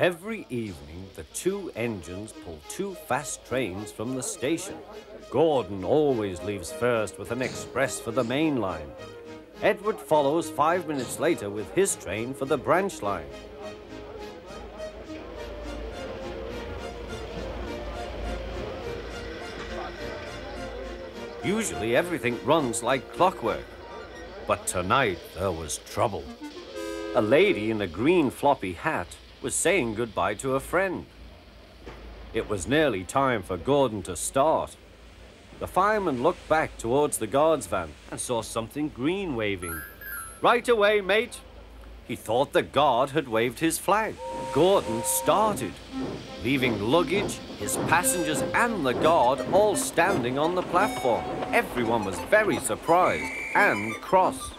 Every evening, the two engines pull two fast trains from the station. Gordon always leaves first with an express for the main line. Edward follows five minutes later with his train for the branch line. Usually everything runs like clockwork. But tonight there was trouble. A lady in a green floppy hat was saying goodbye to a friend. It was nearly time for Gordon to start. The fireman looked back towards the guard's van and saw something green waving. Right away, mate. He thought the guard had waved his flag. Gordon started, leaving luggage, his passengers, and the guard all standing on the platform. Everyone was very surprised and cross.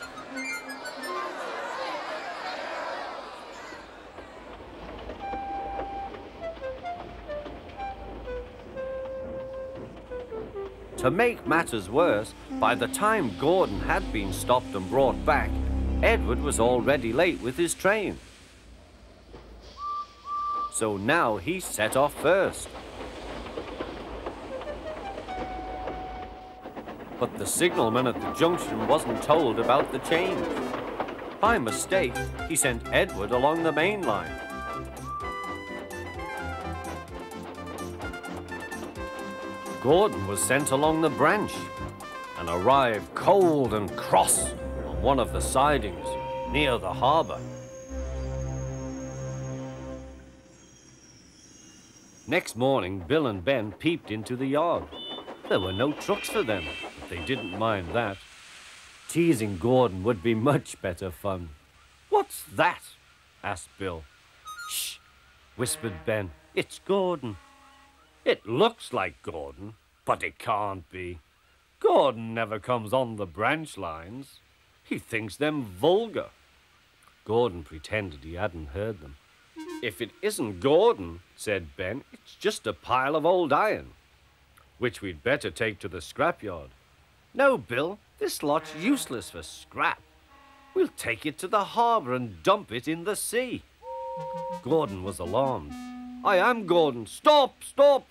To make matters worse, by the time Gordon had been stopped and brought back, Edward was already late with his train. So now he set off first. But the signalman at the junction wasn't told about the change. By mistake, he sent Edward along the main line. Gordon was sent along the branch and arrived cold and cross on one of the sidings near the harbour. Next morning, Bill and Ben peeped into the yard. There were no trucks for them, but they didn't mind that. Teasing Gordon would be much better fun. What's that? asked Bill. Shh, whispered Ben. It's Gordon. It looks like Gordon, but it can't be. Gordon never comes on the branch lines. He thinks them vulgar. Gordon pretended he hadn't heard them. If it isn't Gordon, said Ben, it's just a pile of old iron, which we'd better take to the scrapyard. No, Bill, this lot's useless for scrap. We'll take it to the harbour and dump it in the sea. Gordon was alarmed. I am Gordon. Stop, stop!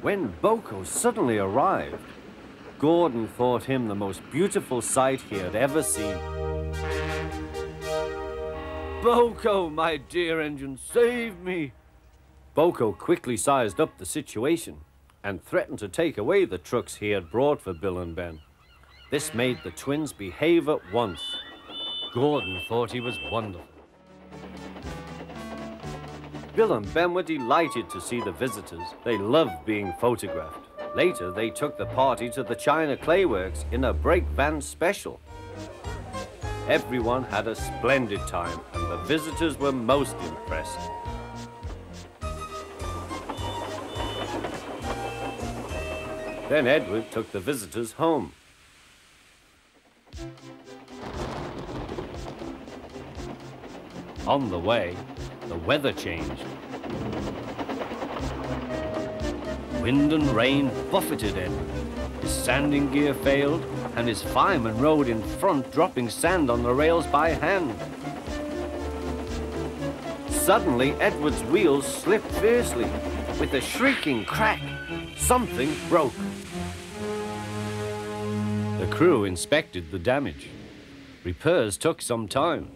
When BoCo suddenly arrived, Gordon thought him the most beautiful sight he had ever seen. BoCo, my dear engine, save me! BoCo quickly sized up the situation and threatened to take away the trucks he had brought for Bill and Ben. This made the twins behave at once. Gordon thought he was wonderful. Bill and Ben were delighted to see the visitors. They loved being photographed. Later, they took the party to the China Clay Works in a break van special. Everyone had a splendid time, and the visitors were most impressed. Then Edward took the visitors home. On the way, the weather changed. Wind and rain buffeted Edward. His sanding gear failed, and his fireman rode in front, dropping sand on the rails by hand. Suddenly, Edward's wheels slipped fiercely. With a shrieking crack, something broke. The crew inspected the damage. Repairs took some time.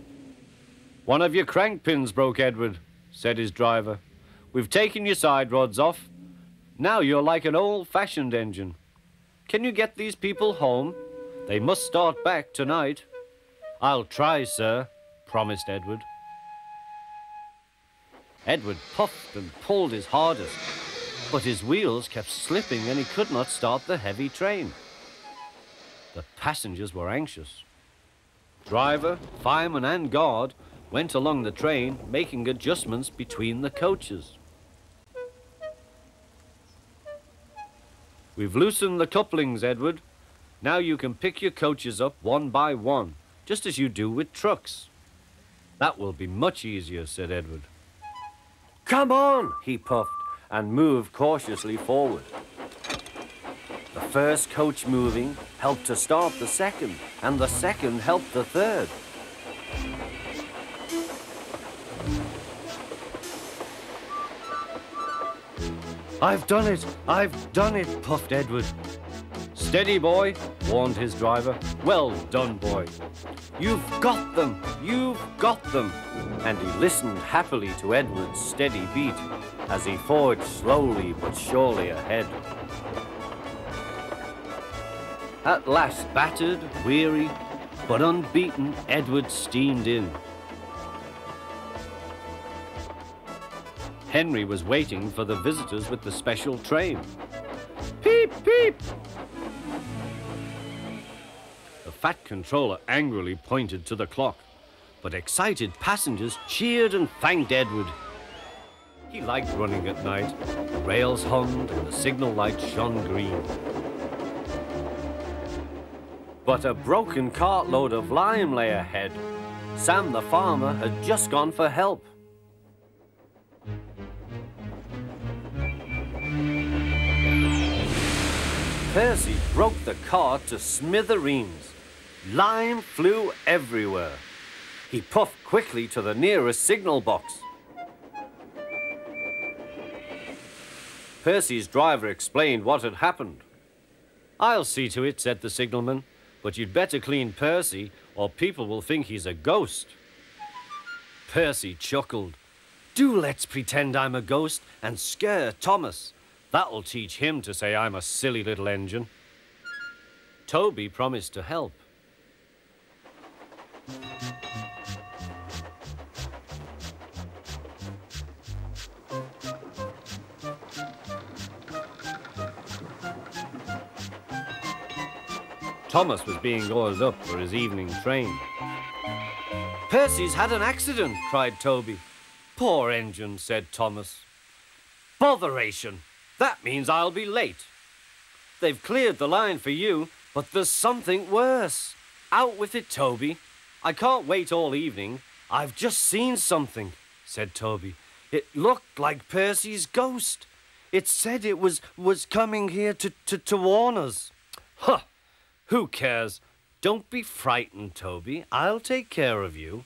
One of your crank pins broke, Edward, said his driver. We've taken your side rods off. Now you're like an old-fashioned engine. Can you get these people home? They must start back tonight. I'll try, sir, promised Edward. Edward puffed and pulled his hardest, but his wheels kept slipping and he could not start the heavy train. The passengers were anxious. Driver, fireman, and guard went along the train, making adjustments between the coaches. We've loosened the couplings, Edward. Now you can pick your coaches up one by one, just as you do with trucks. That will be much easier, said Edward. Come on, he puffed, and moved cautiously forward. The first coach moving helped to start the second, and the second helped the third. I've done it! I've done it, puffed Edward. Steady, boy, warned his driver. Well done, boy. You've got them! You've got them! And he listened happily to Edward's steady beat as he forged slowly but surely ahead. At last, battered, weary, but unbeaten, Edward steamed in. Henry was waiting for the visitors with the special train. Peep, peep! The Fat Controller angrily pointed to the clock, but excited passengers cheered and thanked Edward. He liked running at night. The rails hummed and the signal lights shone green. But a broken cartload of lime lay ahead. Sam the farmer had just gone for help. Percy broke the car to smithereens. Lime flew everywhere. He puffed quickly to the nearest signal box. Percy's driver explained what had happened. I'll see to it, said the signalman. But you'd better clean Percy, or people will think he's a ghost. Percy chuckled. Do let's pretend I'm a ghost and scare Thomas. That'll teach him to say I'm a silly little engine. Toby promised to help. Thomas was being oiled up for his evening train. Percy's had an accident, cried Toby. Poor engine, said Thomas. Botheration! That means I'll be late. They've cleared the line for you, but there's something worse. Out with it, Toby. I can't wait all evening. I've just seen something, said Toby. It looked like Percy's ghost. It said it was was coming here to, to, to warn us. Huh! Who cares? Don't be frightened, Toby. I'll take care of you.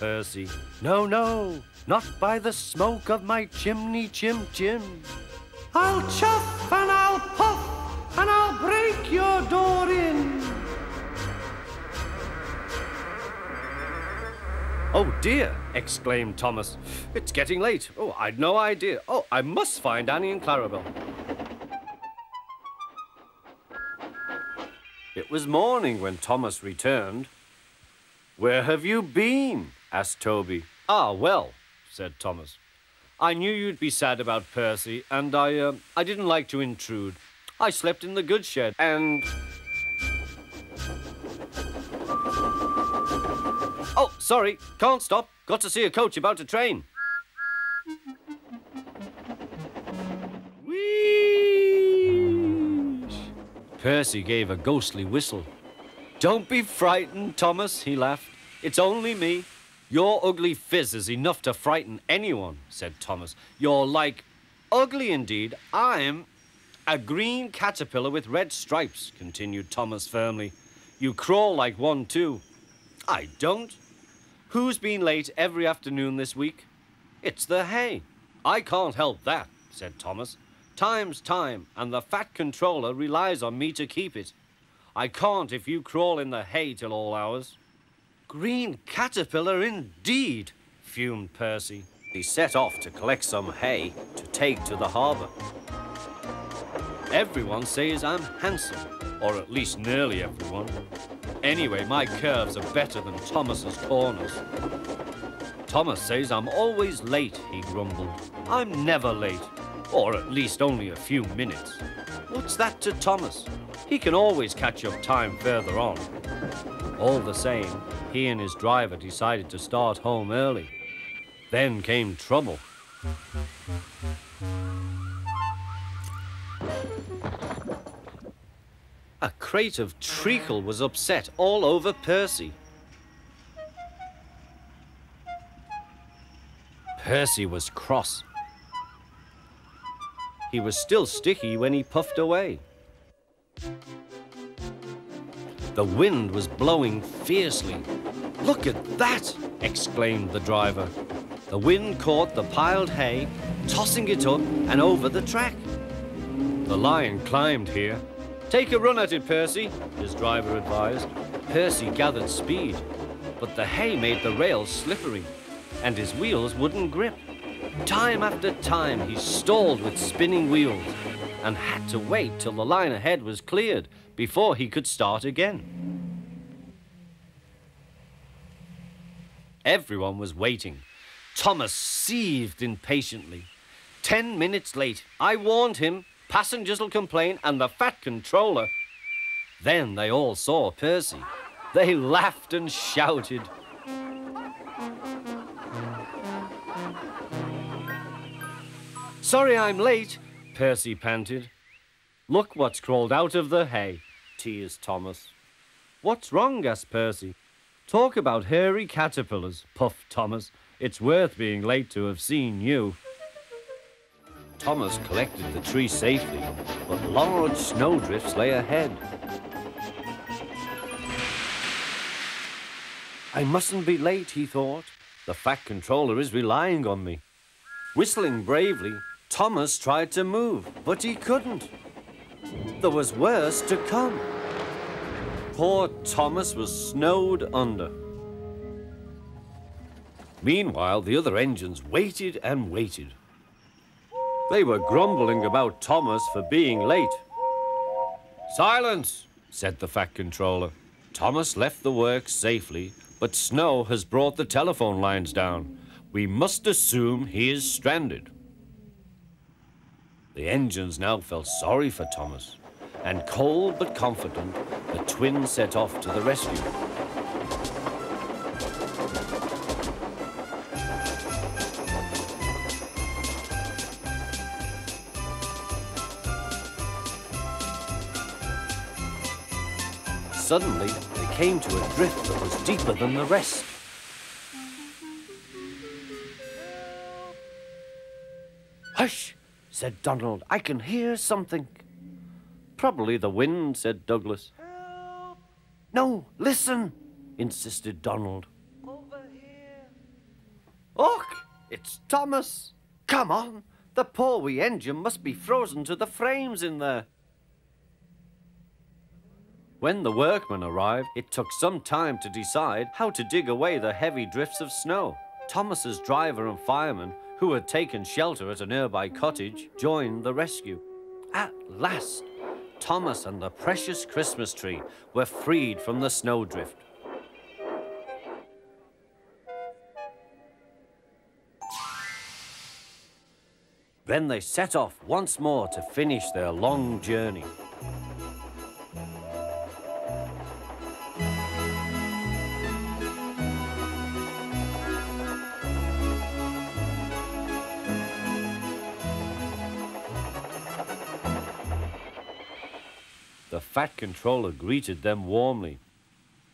Percy. No, no, not by the smoke of my chimney, chim, chim. I'll chuff and I'll puff and I'll break your door in. Oh dear, exclaimed Thomas. It's getting late. Oh, I'd no idea. Oh, I must find Annie and Clarabel. It was morning when Thomas returned. Where have you been? Asked Toby. Ah, well, said Thomas. I knew you'd be sad about Percy, and I, uh, I didn't like to intrude. I slept in the goods shed and... Oh, sorry, can't stop. Got to see a coach about to train. Percy gave a ghostly whistle. Don't be frightened, Thomas, he laughed. It's only me. Your ugly fizz is enough to frighten anyone, said Thomas. You're like... Ugly indeed. I'm a green caterpillar with red stripes, continued Thomas firmly. You crawl like one too. I don't. Who's been late every afternoon this week? It's the hay. I can't help that, said Thomas. Time's time, and the fat controller relies on me to keep it. I can't if you crawl in the hay till all hours. Green caterpillar indeed, fumed Percy. He set off to collect some hay to take to the harbour. Everyone says I'm handsome, or at least nearly everyone. Anyway, my curves are better than Thomas's corners. Thomas says I'm always late, he grumbled. I'm never late, or at least only a few minutes. What's that to Thomas? He can always catch up time further on. All the same, he and his driver decided to start home early. Then came trouble. A crate of treacle was upset all over Percy. Percy was cross. He was still sticky when he puffed away. The wind was blowing fiercely. Look at that! exclaimed the driver. The wind caught the piled hay, tossing it up and over the track. The lion climbed here. Take a run at it, Percy, his driver advised. Percy gathered speed, but the hay made the rails slippery, and his wheels wouldn't grip. Time after time he stalled with spinning wheels and had to wait till the line ahead was cleared before he could start again. Everyone was waiting. Thomas seethed impatiently. Ten minutes late. I warned him. Passengers'll complain and the fat controller. Then they all saw Percy. They laughed and shouted. Sorry I'm late, Percy panted. Look what's crawled out of the hay, teased Thomas. What's wrong? asked Percy. Talk about hairy caterpillars, puffed Thomas. It's worth being late to have seen you. Thomas collected the tree safely, but large snowdrifts lay ahead. I mustn't be late, he thought. The fat controller is relying on me. Whistling bravely, Thomas tried to move, but he couldn't. There was worse to come. Poor Thomas was snowed under. Meanwhile, the other engines waited and waited. They were grumbling about Thomas for being late. Silence, said the Fat Controller. Thomas left the works safely, but snow has brought the telephone lines down. We must assume he is stranded. The engines now felt sorry for Thomas, and cold but confident, the twins set off to the rescue. Suddenly, they came to a drift that was deeper than the rest. Hush! said Donald. I can hear something. Probably the wind, said Douglas. Help! No, listen, insisted Donald. Over here. Look, it's Thomas. Come on, the poor wee engine must be frozen to the frames in there. When the workmen arrived, it took some time to decide how to dig away the heavy drifts of snow. Thomas's driver and fireman who had taken shelter at a nearby cottage, joined the rescue. At last, Thomas and the precious Christmas tree were freed from the snowdrift. Then they set off once more to finish their long journey. Fat Controller greeted them warmly.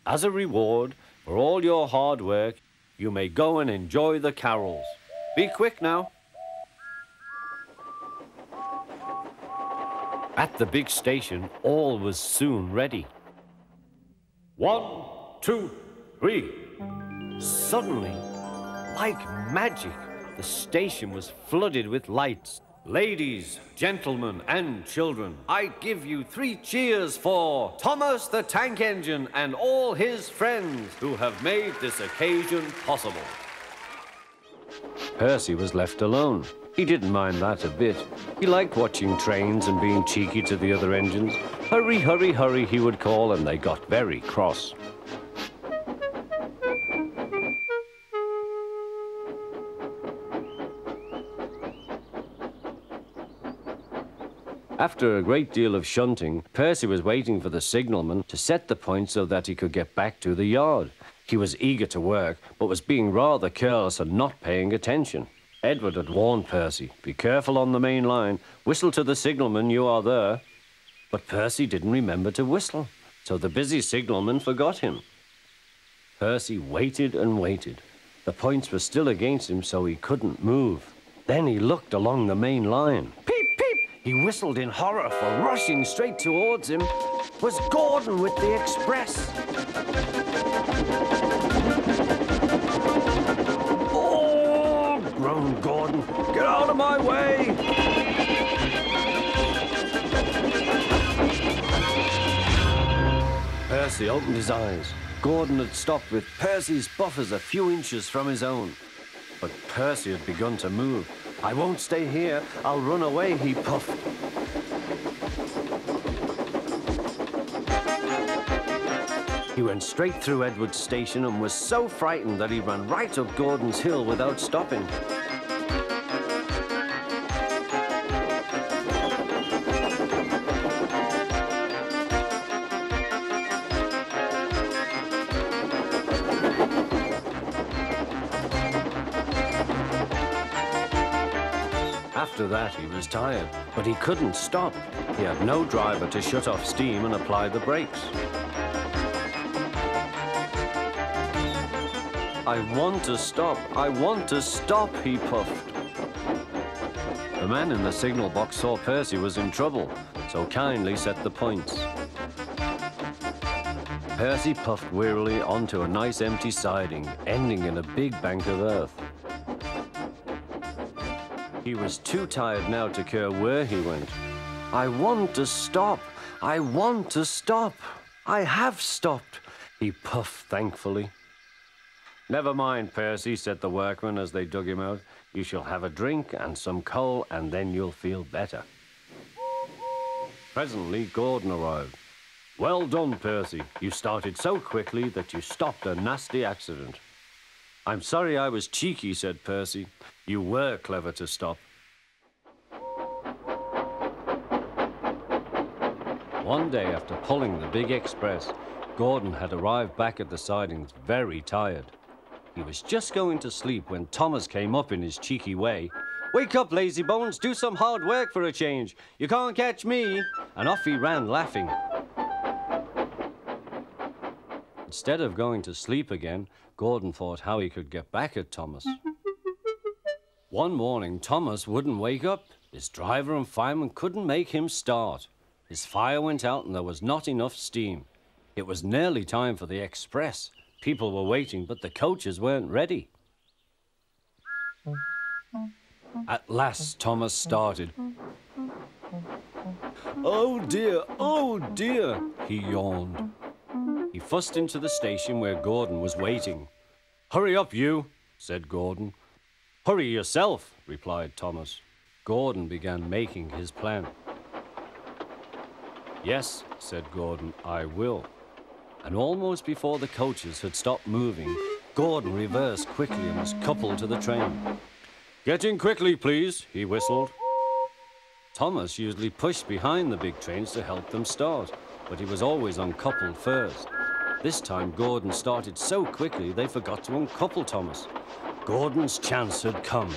As a reward for all your hard work, you may go and enjoy the carols. Be quick now. At the big station, all was soon ready. One, two, three. Suddenly, like magic, the station was flooded with lights Ladies, gentlemen, and children, I give you three cheers for Thomas the Tank Engine and all his friends who have made this occasion possible. Percy was left alone. He didn't mind that a bit. He liked watching trains and being cheeky to the other engines. Hurry, hurry, hurry, he would call, and they got very cross. After a great deal of shunting, Percy was waiting for the signalman to set the point so that he could get back to the yard. He was eager to work, but was being rather careless and not paying attention. Edward had warned Percy, be careful on the main line, whistle to the signalman you are there. But Percy didn't remember to whistle, so the busy signalman forgot him. Percy waited and waited. The points were still against him, so he couldn't move. Then he looked along the main line. Peep! He whistled in horror, for rushing straight towards him was Gordon with the express. Oh, groaned Gordon. Get out of my way! Percy opened his eyes. Gordon had stopped with Percy's buffers a few inches from his own. But Percy had begun to move. I won't stay here. I'll run away, he puffed. He went straight through Edward's station and was so frightened that he ran right up Gordon's hill without stopping. That, he was tired, but he couldn't stop. He had no driver to shut off steam and apply the brakes. I want to stop. I want to stop, he puffed. The man in the signal box saw Percy was in trouble, so kindly set the points. Percy puffed wearily onto a nice empty siding, ending in a big bank of earth. He was too tired now to care where he went. I want to stop. I want to stop. I have stopped, he puffed thankfully. Never mind, Percy, said the workman as they dug him out. You shall have a drink and some coal, and then you'll feel better. Presently, Gordon arrived. Well done, Percy. You started so quickly that you stopped a nasty accident. I'm sorry I was cheeky, said Percy. You were clever to stop. One day after pulling the big express, Gordon had arrived back at the sidings very tired. He was just going to sleep when Thomas came up in his cheeky way. Wake up, lazy bones, do some hard work for a change. You can't catch me. And off he ran, laughing. Instead of going to sleep again, Gordon thought how he could get back at Thomas. One morning, Thomas wouldn't wake up. His driver and fireman couldn't make him start. His fire went out and there was not enough steam. It was nearly time for the express. People were waiting, but the coaches weren't ready. At last, Thomas started. Oh dear, oh dear, he yawned. He fussed into the station where Gordon was waiting. Hurry up, you, said Gordon. Hurry yourself, replied Thomas. Gordon began making his plan. Yes, said Gordon, I will. And almost before the coaches had stopped moving, Gordon reversed quickly and was coupled to the train. Get in quickly, please, he whistled. Thomas usually pushed behind the big trains to help them start, but he was always uncoupled first. This time, Gordon started so quickly they forgot to uncouple Thomas. Gordon's chance had come.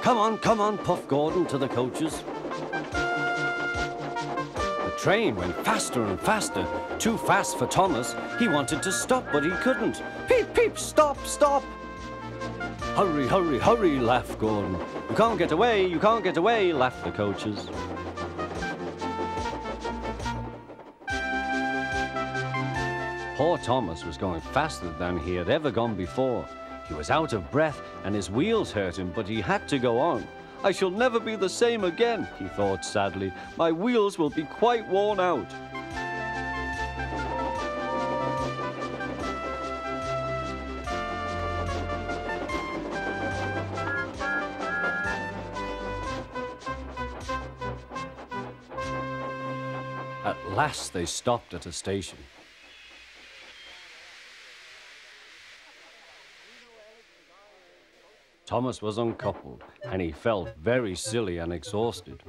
Come on, come on, Puff Gordon to the coaches. The train went faster and faster, too fast for Thomas. He wanted to stop, but he couldn't. Peep, peep, stop, stop! Hurry, hurry, hurry, laughed Gordon. You can't get away, you can't get away, laughed the coaches. Poor Thomas was going faster than he had ever gone before. He was out of breath and his wheels hurt him, but he had to go on. I shall never be the same again, he thought sadly. My wheels will be quite worn out. Last they stopped at a station. Thomas was uncoupled, and he felt very silly and exhausted.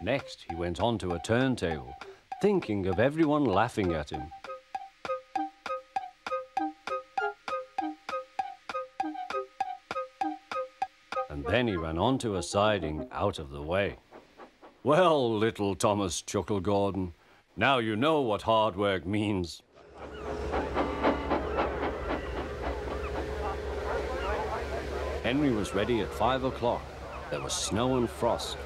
Next, he went on to a turntable, thinking of everyone laughing at him. And then he ran onto a siding out of the way. Well, little Thomas chuckled Gordon, now you know what hard work means. Henry was ready at five o'clock. There was snow and frost.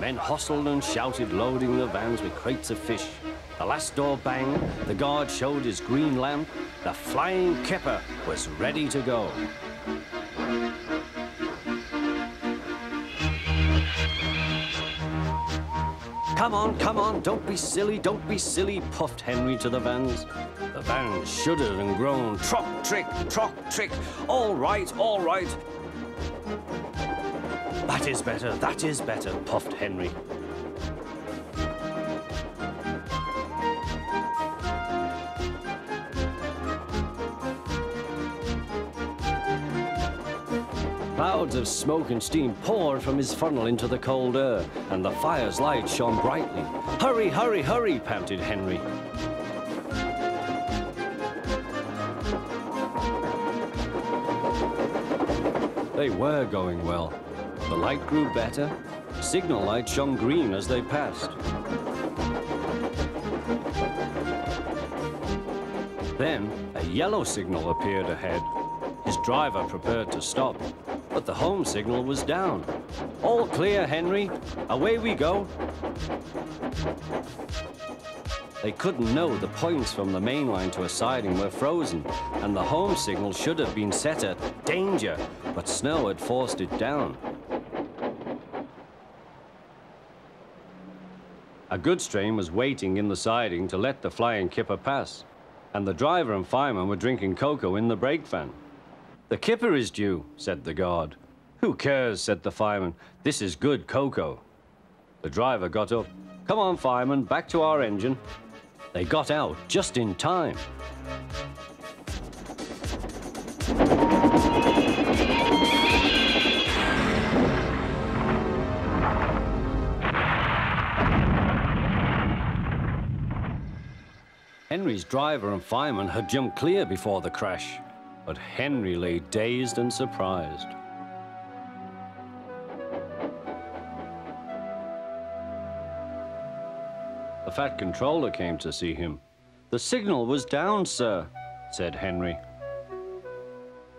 Men hustled and shouted, loading the vans with crates of fish. The last door banged, the guard showed his green lamp. The flying kipper was ready to go. Come on, come on, don't be silly, don't be silly, puffed Henry to the vans. The vans shuddered and groaned, trock, trick, trock, trick, all right, all right. That is better, that is better, puffed Henry. Clouds of smoke and steam poured from his funnel into the cold air, and the fire's light shone brightly. Hurry, hurry, hurry, panted Henry. They were going well. The light grew better. Signal light shone green as they passed. Then a yellow signal appeared ahead. Driver prepared to stop, but the home signal was down. All clear, Henry. Away we go. They couldn't know the points from the main line to a siding were frozen, and the home signal should have been set at danger, but snow had forced it down. A goods train was waiting in the siding to let the flying kipper pass, and the driver and fireman were drinking cocoa in the brake van. The kipper is due, said the guard. Who cares, said the fireman. This is good cocoa. The driver got up. Come on, fireman, back to our engine. They got out just in time. Henry's driver and fireman had jumped clear before the crash, but Henry lay dazed and surprised. The Fat Controller came to see him. The signal was down, sir, said Henry.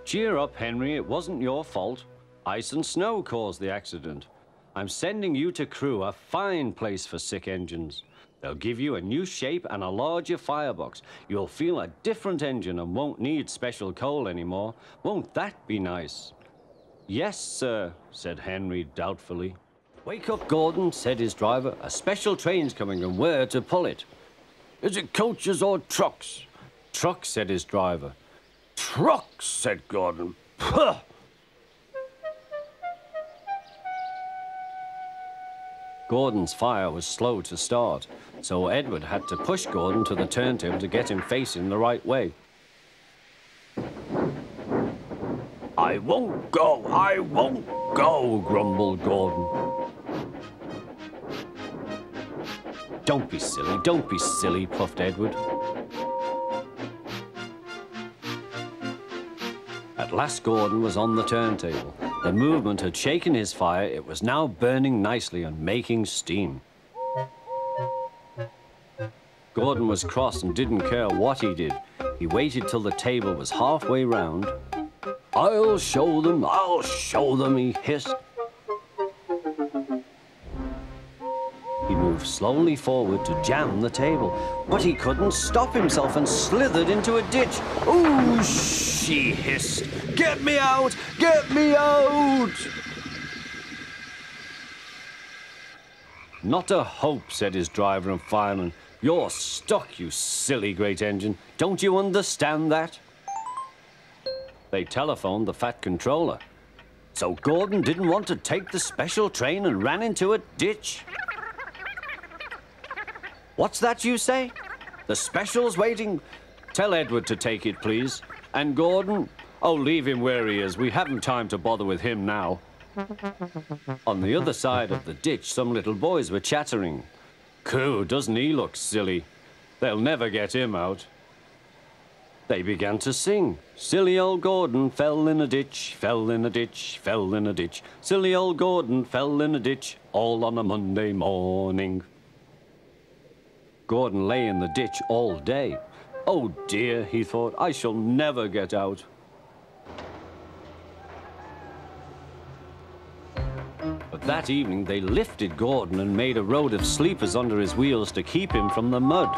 Cheer up, Henry. It wasn't your fault. Ice and snow caused the accident. I'm sending you to Crewe, a fine place for sick engines. They'll give you a new shape and a larger firebox. You'll feel a different engine and won't need special coal anymore. Won't that be nice? Yes, sir, said Henry doubtfully. Wake up, Gordon, said his driver. A special train's coming and where to pull it. Is it coaches or trucks? Trucks, said his driver. Trucks, said Gordon. Puh! Gordon's fire was slow to start, so Edward had to push Gordon to the turntable to get him facing the right way. I won't go, I won't go, grumbled Gordon. Don't be silly, don't be silly, puffed Edward. At last Gordon was on the turntable. The movement had shaken his fire. It was now burning nicely and making steam. Gordon was cross and didn't care what he did. He waited till the table was halfway round. I'll show them, I'll show them, he hissed. Moved slowly forward to jam the table, but he couldn't stop himself and slithered into a ditch. Ooh, she hissed. Get me out! Get me out! Not a hope, said his driver and fireman. You're stuck, you silly great engine. Don't you understand that? They telephoned the Fat Controller. So Gordon didn't want to take the special train and ran into a ditch. What's that you say? The special's waiting. Tell Edward to take it, please. And Gordon? Oh, leave him where he is. We haven't time to bother with him now. On the other side of the ditch, some little boys were chattering. Coo, doesn't he look silly? They'll never get him out. They began to sing. Silly old Gordon fell in a ditch, fell in a ditch, fell in a ditch. Silly old Gordon fell in a ditch, all on a Monday morning. Gordon lay in the ditch all day. Oh dear, he thought, I shall never get out. But that evening, they lifted Gordon and made a road of sleepers under his wheels to keep him from the mud.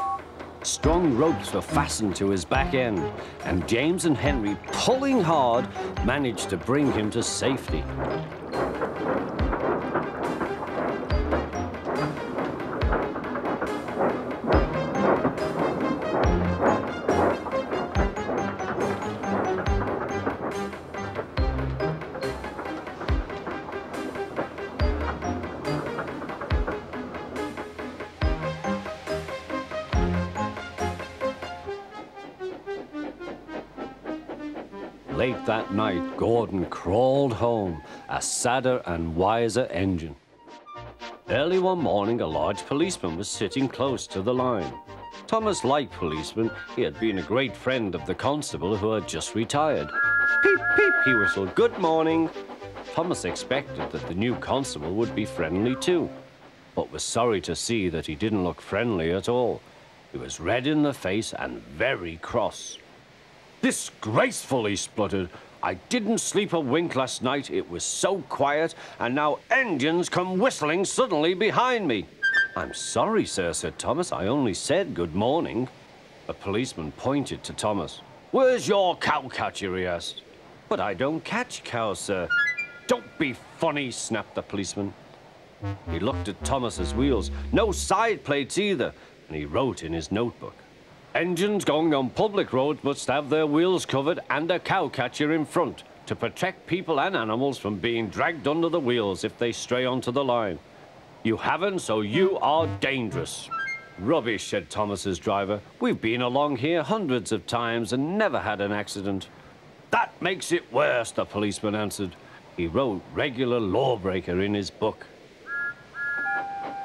Strong ropes were fastened to his back end, and James and Henry, pulling hard, managed to bring him to safety. Late that night, Gordon crawled home, a sadder and wiser engine. Early one morning, a large policeman was sitting close to the line. Thomas liked policemen. He had been a great friend of the constable who had just retired. Peep, peep, he whistled, good morning. Thomas expected that the new constable would be friendly too, but was sorry to see that he didn't look friendly at all. He was red in the face and very cross. Disgraceful, he spluttered. I didn't sleep a wink last night. It was so quiet, and now engines come whistling suddenly behind me. I'm sorry, sir, said Thomas. I only said good morning. A policeman pointed to Thomas. Where's your cow catcher, he asked. But I don't catch cows, sir. Don't be funny, snapped the policeman. He looked at Thomas's wheels. No side plates either, and he wrote in his notebook. Engines going on public roads must have their wheels covered and a cow catcher in front to protect people and animals from being dragged under the wheels if they stray onto the line. You haven't, so you are dangerous. Rubbish, said Thomas's driver. We've been along here hundreds of times and never had an accident. That makes it worse, the policeman answered. He wrote regular lawbreaker in his book.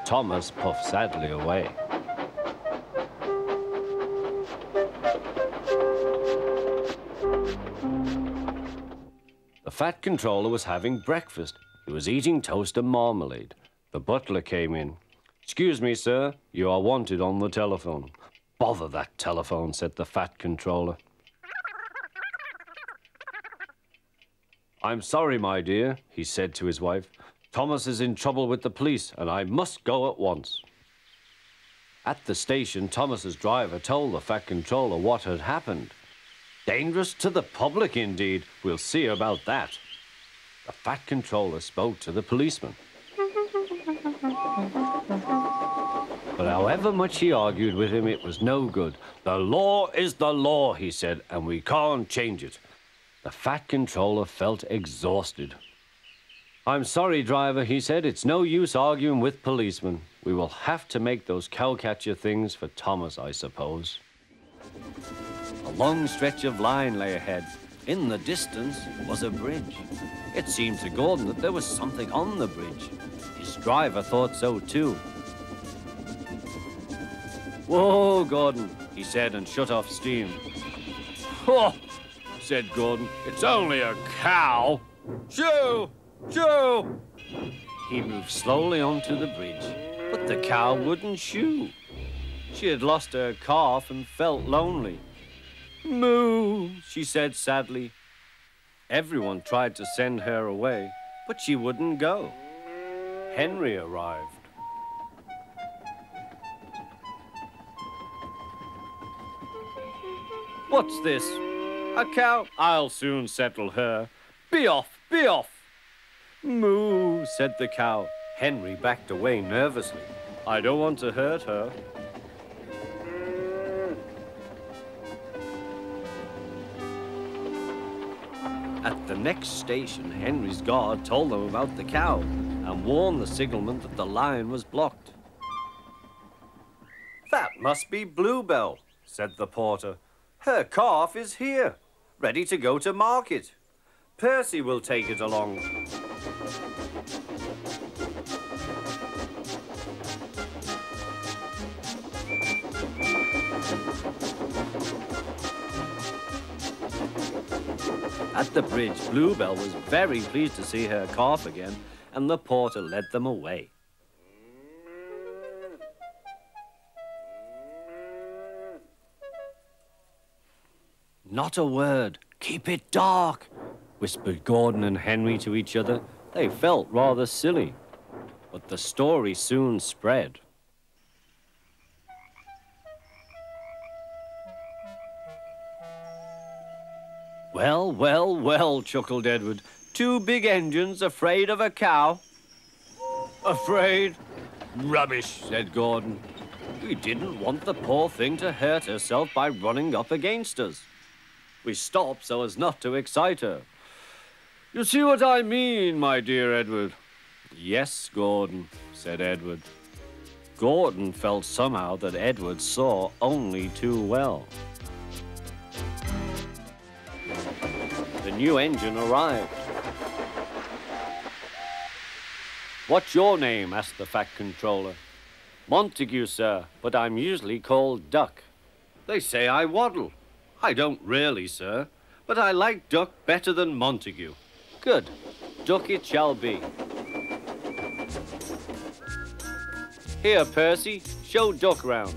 Thomas puffed sadly away. Fat controller was having breakfast. He was eating toast and marmalade. The butler came in. Excuse me, sir, you are wanted on the telephone. Bother that telephone, said the fat controller. I'm sorry, my dear, he said to his wife. Thomas is in trouble with the police, and I must go at once. At the station, Thomas's driver told the fat controller what had happened. Dangerous to the public, indeed. We'll see about that. The fat controller spoke to the policeman. But however much he argued with him, it was no good. The law is the law, he said, and we can't change it. The fat controller felt exhausted. I'm sorry, driver, he said. It's no use arguing with policemen. We will have to make those cowcatcher things for Thomas, I suppose. A long stretch of line lay ahead. In the distance was a bridge. It seemed to Gordon that there was something on the bridge. His driver thought so too. Whoa, Gordon, he said and shut off steam. Oh, said Gordon, it's only a cow. Shoo! Shoo! He moved slowly onto the bridge, but the cow wouldn't shoo. She had lost her calf and felt lonely. Moo, she said sadly. Everyone tried to send her away, but she wouldn't go. Henry arrived. What's this? A cow? I'll soon settle her. Be off, be off. Moo, said the cow. Henry backed away nervously. I don't want to hurt her. At the next station, Henry's guard told them about the cow and warned the signalman that the line was blocked. That must be Bluebell, said the porter. Her calf is here, ready to go to market. Percy will take it along. At the bridge, Bluebell was very pleased to see her calf again, and the porter led them away. Not a word. Keep it dark, whispered Gordon and Henry to each other. They felt rather silly. But the story soon spread. Well, well, well, chuckled Edward. Two big engines afraid of a cow? Afraid? Rubbish, said Gordon. We didn't want the poor thing to hurt herself by running up against us. We stopped so as not to excite her. You see what I mean, my dear Edward? Yes, Gordon, said Edward. Gordon felt somehow that Edward saw only too well. New engine arrived. What's your name? asked the Fat Controller. Montague, sir, but I'm usually called Duck. They say I waddle. I don't really, sir, but I like Duck better than Montague. Good. Duck it shall be. Here, Percy, show Duck round.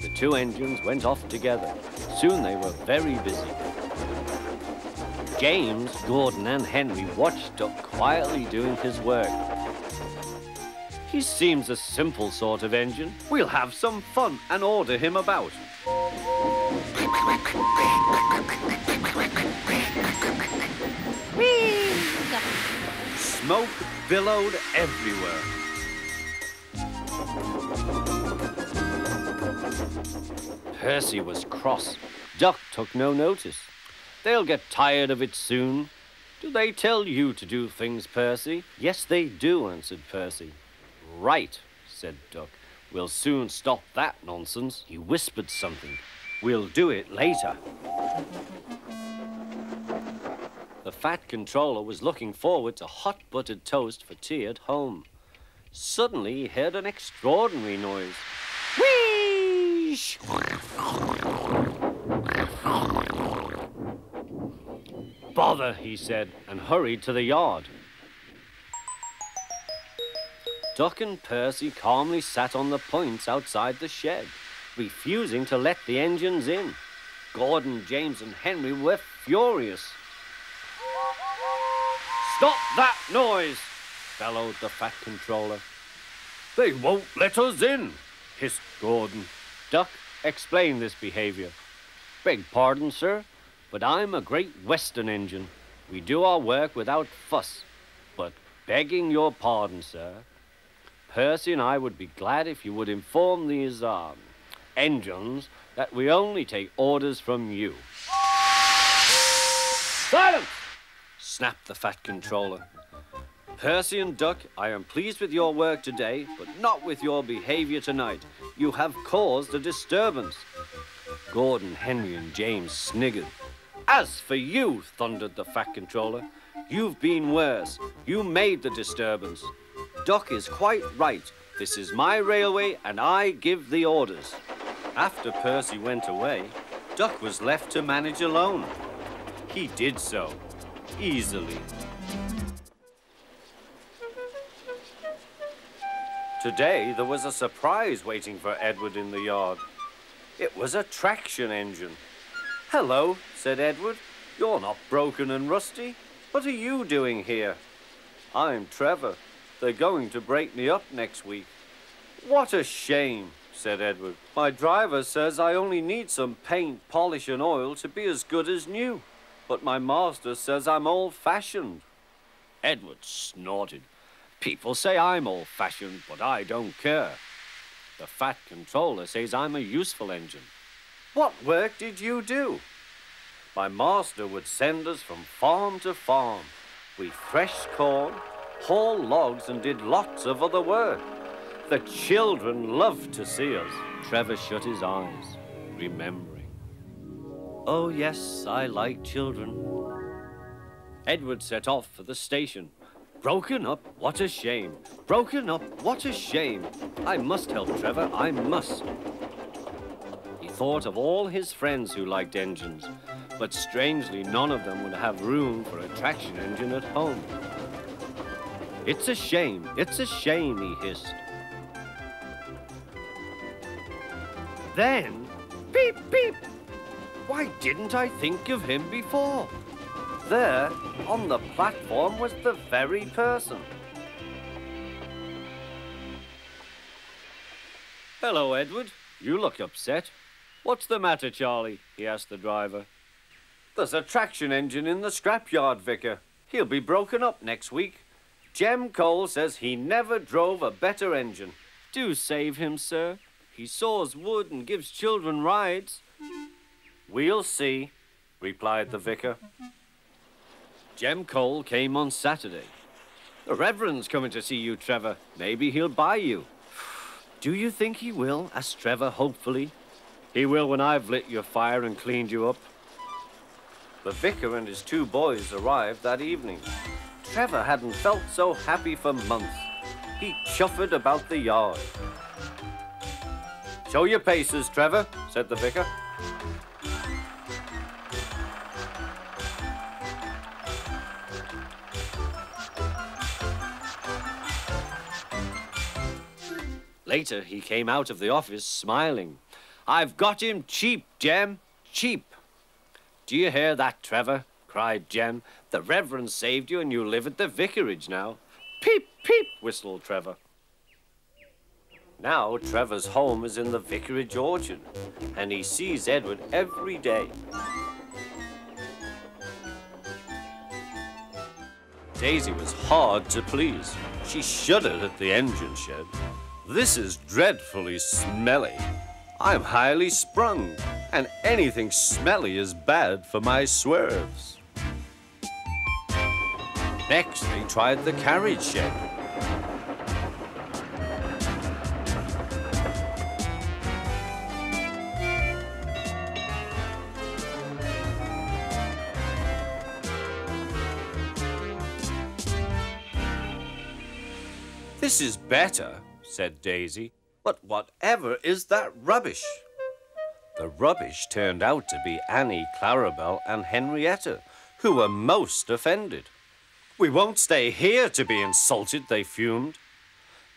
The two engines went off together. Soon they were very busy. James, Gordon, and Henry watched Duck quietly doing his work. He seems a simple sort of engine. We'll have some fun and order him about. Whee! Smoke billowed everywhere. Percy was cross. Duck took no notice. They'll get tired of it soon. Do they tell you to do things, Percy? Yes, they do, answered Percy. Right, said Duck. We'll soon stop that nonsense. He whispered something. We'll do it later. The fat controller was looking forward to hot buttered toast for tea at home. Suddenly he heard an extraordinary noise. Whee! Bother, he said, and hurried to the yard. Duck and Percy calmly sat on the points outside the shed, refusing to let the engines in. Gordon, James, and Henry were furious. Stop that noise! bellowed the fat controller. They won't let us in, hissed Gordon. Duck, explain this behavior. Beg pardon, sir, but I'm a great Western engine. We do our work without fuss. But begging your pardon, sir, Percy and I would be glad if you would inform these um, engines that we only take orders from you. Silence! snapped the fat controller. Percy and Duck, I am pleased with your work today, but not with your behavior tonight. You have caused a disturbance. Gordon, Henry, and James sniggered. As for you, thundered the fat controller, you've been worse. You made the disturbance. Duck is quite right. This is my railway, and I give the orders. After Percy went away, Duck was left to manage alone. He did so, easily. Today, there was a surprise waiting for Edward in the yard. It was a traction engine. Hello, said Edward. You're not broken and rusty. What are you doing here? I'm Trevor. They're going to break me up next week. What a shame, said Edward. My driver says I only need some paint, polish, and oil to be as good as new. But my master says I'm old-fashioned. Edward snorted. People say I'm old-fashioned, but I don't care. The fat controller says I'm a useful engine. What work did you do? My master would send us from farm to farm. We threshed corn, hauled logs, and did lots of other work. The children loved to see us. Trevor shut his eyes, remembering. Oh, yes, I like children. Edward set off for the station. Broken up, what a shame. Broken up, what a shame. I must help Trevor, I must. Thought of all his friends who liked engines, but strangely none of them would have room for a traction engine at home. It's a shame, it's a shame, he hissed. Then, beep, beep. Why didn't I think of him before? There, on the platform, was the very person. Hello, Edward. You look upset. What's the matter, Charlie? he asked the driver. There's a traction engine in the scrapyard, Vicar. He'll be broken up next week. Jem Cole says he never drove a better engine. Do save him, sir. He saws wood and gives children rides. We'll see, replied the vicar. Jem Cole came on Saturday. The Reverend's coming to see you, Trevor. Maybe he'll buy you. Do you think he will? asked Trevor hopefully. He will when I've lit your fire and cleaned you up. The vicar and his two boys arrived that evening. Trevor hadn't felt so happy for months. He chuffered about the yard. Show your paces, Trevor, said the vicar. Later, he came out of the office smiling. I've got him cheap, Jem, cheap. Do you hear that, Trevor? cried Jem. The Reverend saved you and you live at the vicarage now. Peep, peep, whistled Trevor. Now Trevor's home is in the vicarage orchard, and he sees Edward every day. Daisy was hard to please. She shuddered at the engine shed. This is dreadfully smelly. I'm highly sprung, and anything smelly is bad for my swerves. Next, they tried the carriage shed. This is better, said Daisy. But whatever is that rubbish? The rubbish turned out to be Annie, Clarabel, and Henrietta, who were most offended. We won't stay here to be insulted, they fumed.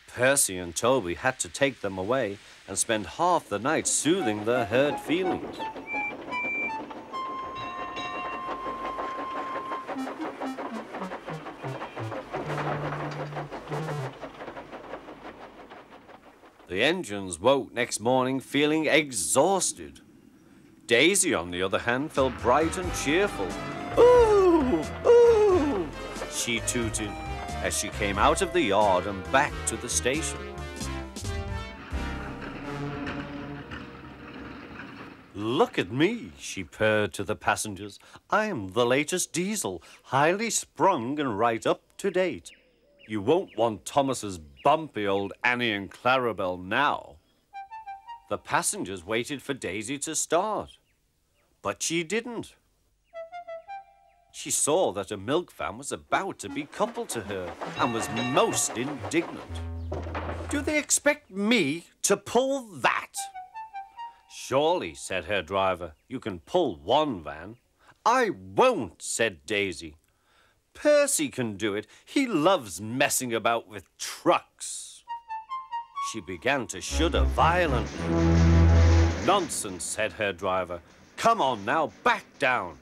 Percy and Toby had to take them away and spend half the night soothing their hurt feelings. The engines woke next morning feeling exhausted. Daisy, on the other hand, felt bright and cheerful. Ooh, ooh, she tooted as she came out of the yard and back to the station. Look at me, she purred to the passengers. I'm the latest diesel, highly sprung and right up to date. You won't want Thomas's bumpy old Annie and Clarabel now. The passengers waited for Daisy to start, but she didn't. She saw that a milk van was about to be coupled to her and was most indignant. Do they expect me to pull that? Surely, said her driver, you can pull one van. I won't, said Daisy. Percy can do it. He loves messing about with trucks. She began to shudder violently. Nonsense, said her driver. Come on now, back down.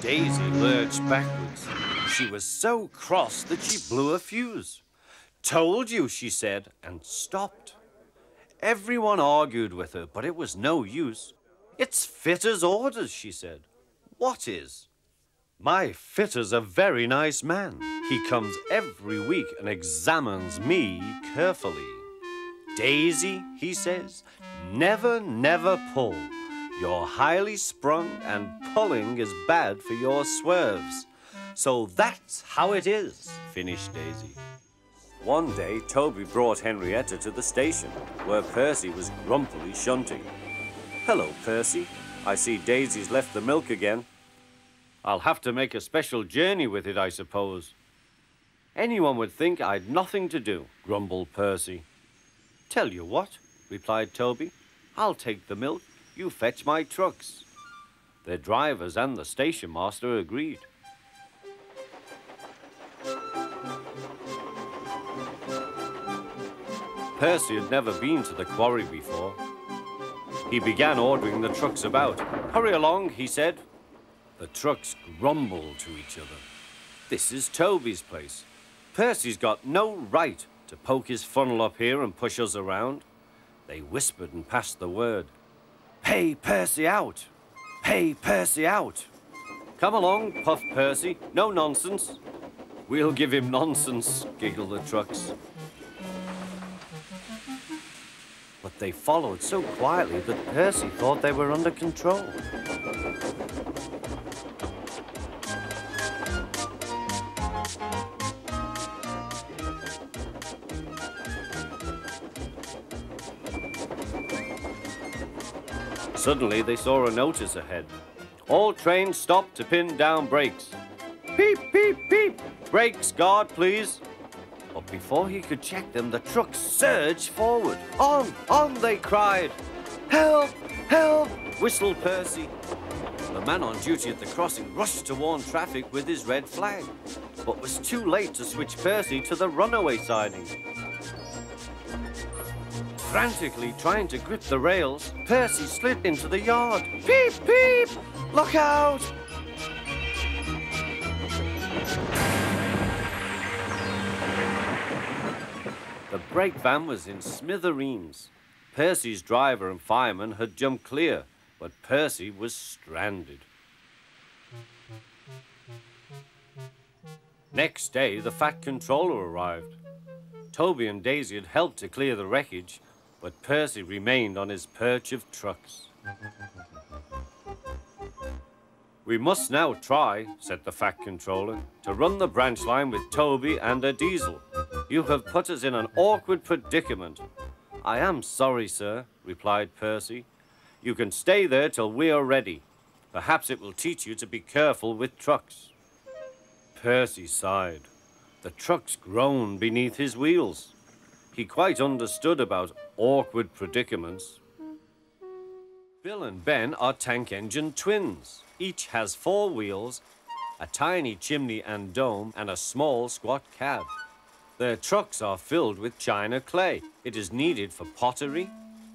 Daisy lurched backwards. She was so cross that she blew a fuse. Told you, she said, and stopped. Everyone argued with her, but it was no use. It's fitter's orders, she said. What is? My fitter's a very nice man. He comes every week and examines me carefully. Daisy, he says, never, never pull. You're highly sprung and pulling is bad for your swerves. So that's how it is, finished Daisy. One day, Toby brought Henrietta to the station, where Percy was grumpily shunting. Hello, Percy. I see Daisy's left the milk again. I'll have to make a special journey with it, I suppose. Anyone would think I'd nothing to do, grumbled Percy. Tell you what, replied Toby. I'll take the milk. You fetch my trucks. The drivers and the station master agreed. Percy had never been to the quarry before. He began ordering the trucks about. Hurry along, he said. The trucks grumbled to each other. This is Toby's place. Percy's got no right to poke his funnel up here and push us around. They whispered and passed the word. Pay Percy out! Pay Percy out! Come along, Puff Percy. No nonsense. We'll give him nonsense, giggled the trucks. But they followed so quietly that Percy thought they were under control. Suddenly, they saw a notice ahead. All trains stop to pin down brakes. Peep, peep, peep! Brakes, guard, please. But before he could check them, the truck surged forward. On, on, they cried. Help, help, whistled Percy. The man on duty at the crossing rushed to warn traffic with his red flag, but was too late to switch Percy to the runaway siding. Frantically trying to grip the rails, Percy slid into the yard. Peep, peep! Look out! The brake van was in smithereens. Percy's driver and fireman had jumped clear, but Percy was stranded. Next day, the Fat Controller arrived. Toby and Daisy had helped to clear the wreckage, but Percy remained on his perch of trucks. We must now try, said the Fat Controller, to run the branch line with Toby and a diesel. You have put us in an awkward predicament. I am sorry, sir, replied Percy. You can stay there till we are ready. Perhaps it will teach you to be careful with trucks. Percy sighed. The trucks groaned beneath his wheels. He quite understood about awkward predicaments. Bill and Ben are tank engine twins. Each has four wheels, a tiny chimney and dome, and a small squat cab. Their trucks are filled with china clay. It is needed for pottery,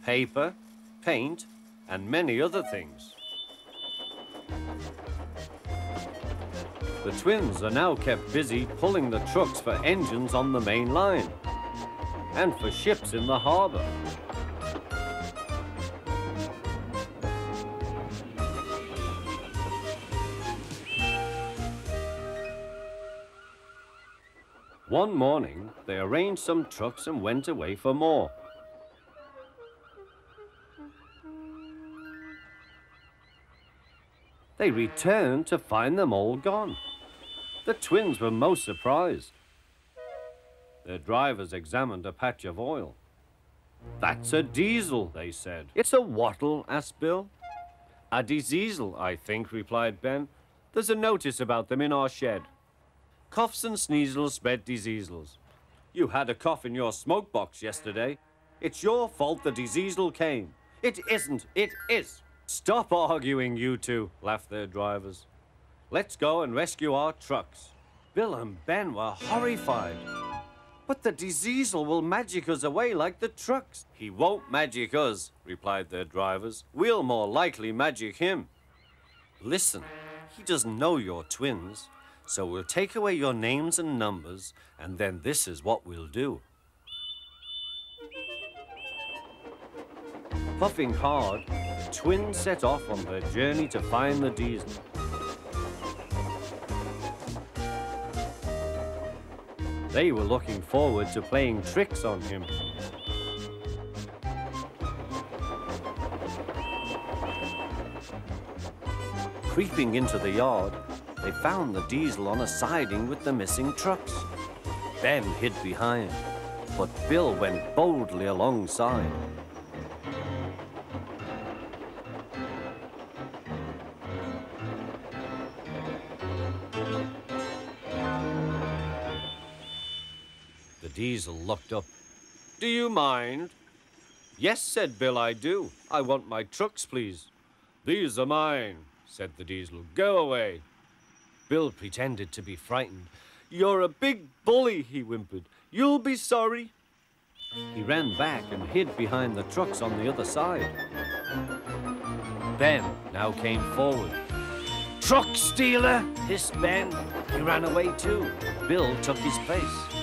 paper, paint, and many other things. The twins are now kept busy pulling the trucks for engines on the main line and for ships in the harbour. One morning, they arranged some trucks and went away for more. They returned to find them all gone. The twins were most surprised. Their drivers examined a patch of oil. That's a diesel, they said. It's a wattle, asked Bill. A diesel, I think, replied Ben. There's a notice about them in our shed. Coughs and sneezels spread diseases. You had a cough in your smoke box yesterday. It's your fault the diesel came. It isn't. It is. Stop arguing, you two, laughed their drivers. Let's go and rescue our trucks. Bill and Ben were horrified. But the diesel will magic us away like the trucks. He won't magic us, replied their drivers. We'll more likely magic him. Listen, he doesn't know you're twins, so we'll take away your names and numbers, and then this is what we'll do. Puffing hard, the twins set off on their journey to find the diesel. They were looking forward to playing tricks on him. Creeping into the yard, they found the diesel on a siding with the missing trucks. Ben hid behind, but Bill went boldly alongside. Diesel looked up. Do you mind? Yes, said Bill, I do. I want my trucks, please. These are mine, said the diesel. Go away. Bill pretended to be frightened. You're a big bully, he whimpered. You'll be sorry. He ran back and hid behind the trucks on the other side. Ben now came forward. Truck stealer, hissed Ben. He ran away too. Bill took his place.